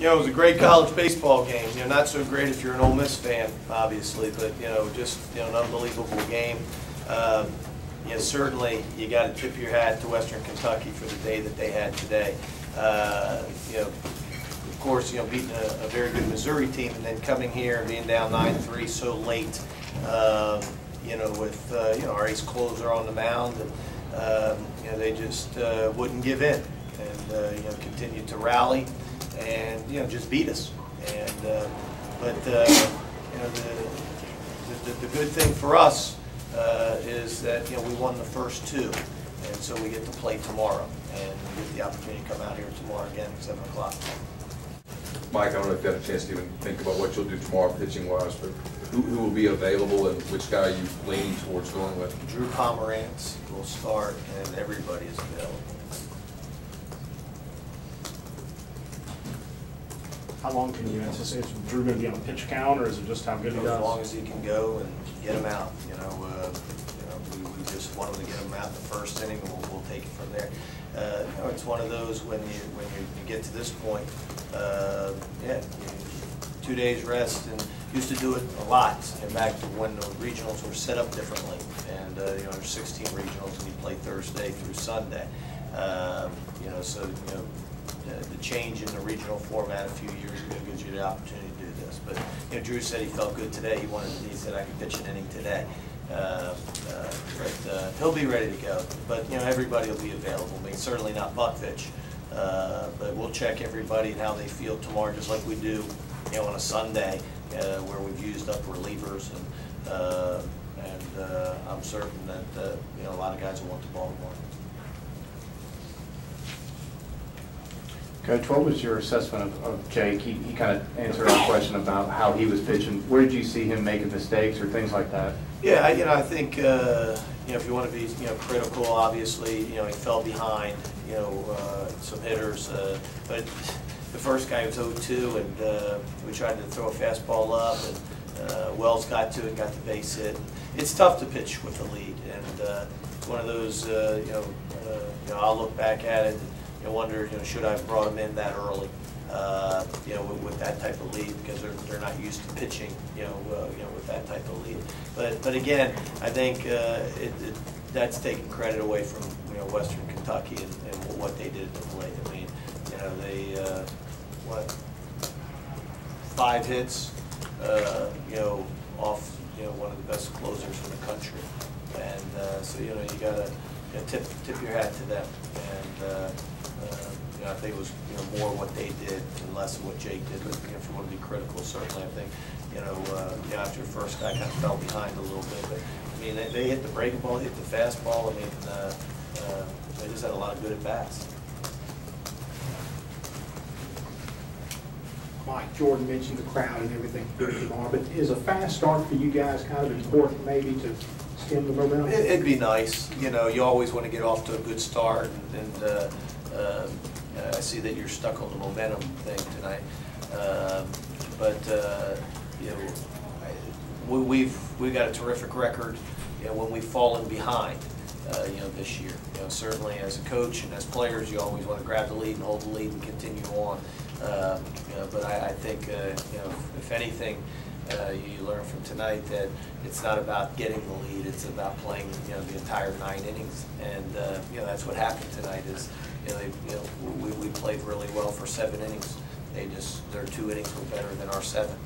You know, it was a great college baseball game, you know, not so great if you're an Ole Miss fan, obviously, but, you know, just, you know, an unbelievable game. Um, You know, certainly, you got to tip your hat to Western Kentucky for the day that they had today. Uh, You know, of course, you know, beating a, a very good Missouri team and then coming here and being down nine-three so late, um, you know, with, uh, you know, our ace closer on the mound, and, um, you know, they just uh, wouldn't give in and, uh, you know, continued to rally and, you know, just beat us. And, uh, but, uh, you know, the, the, the good thing for us uh, is that, you know, we won the first two, and so we get to play tomorrow, and we get the opportunity to come out here tomorrow again at seven o'clock. Mike, I don't know if you had a chance to even think about what you'll do tomorrow pitching wise, but who, who will be available and which guy are you leaning towards going with? Drew Pomeranz will start, and everybody is available. How long can you anticipate, is Drew gonna be on a pitch count, or is it just how good he As long as he can go and get him out, you know, uh, you know, we, we just want him to get him out in the first inning, and we'll, we'll take it from there. Uh, you know, it's one of those, when you, when you you get to this point, uh, yeah, you- two days rest, and used to do it a lot, and back to when the regionals were set up differently, and, uh, you know, there's sixteen regionals, and you play Thursday through Sunday. Um, You know, so, you know, the, the change in the regional format a few years ago gives you the opportunity to do this. But, you know, Drew said he felt good today, he wanted, he said, I could pitch an inning today. Uh, uh, But uh, he'll be ready to go, but, you know, everybody will be available, I mean, certainly not Buckfitch. Uh, But we'll check everybody and how they feel tomorrow, just like we do, you know, on a Sunday, uh, where we've used up relievers and, uh, and I'm certain that, you know, a lot of guys will want the ball tomorrow. Coach, what was your assessment of, of Jake? He, he kind of answered our question about how he was pitching. Where did you see him making mistakes or things like that? Yeah, I- you know, I think, uh, you know, if you want to be, you know, critical, obviously, you know, he fell behind, you know, uh, some hitters, uh, but the first guy was 0-2, and uh, we tried to throw a fastball up, and uh, Wells got to it, got the base hit. It's tough to pitch with a lead, and uh, one of those, uh, you know, uh, you know, I'll look back at it and, know, wonder, you know, should I have brought him in that early? uh, you know, with, with that type of lead, because they're, they're not used to pitching, you know, uh, you know, with that type of lead. But, but again, I think, uh, it, it, that's taking credit away from, you know, Western Kentucky and, and what they did at the plate. I mean, you know, they, uh, what, five hits, uh, you know, off, you know, one of the best closers in the country. And, uh, so, you know, you gotta, you tip, tip your hat to them. And, you know, I think it was, you know, more what they did and less what Jake did, but, you know, if you wanna be critical, certainly, I think, you know, uh, you know, after the first guy kind of fell behind a little bit, but, I mean, they, they hit the breaking ball, hit the fastball, I mean, uh, uh, they just had a lot of good at-bats. Mike Jordan mentioned the crowd and everything tomorrow, but is a fast start for you guys kind of important maybe to stem the momentum? It- It'd be nice, you know, you always want to get off to a good start, and uh, uh, I see that you're stuck on the momentum thing tonight. Um, But, uh, you know, I- we- we've, we've got a terrific record, you know, when we've fallen behind, uh, you know, this year. You know, certainly as a coach and as players, you always want to grab the lead and hold the lead and continue on. Um, You know, but I, I think, uh, you know, if anything, uh, you learn from tonight that it's not about getting the lead, it's about playing, you know, the entire nine innings. And, uh, you know, that's what happened tonight is, you know, they, you know, we, we played really well for seven innings. They just, their two innings were better than our seven.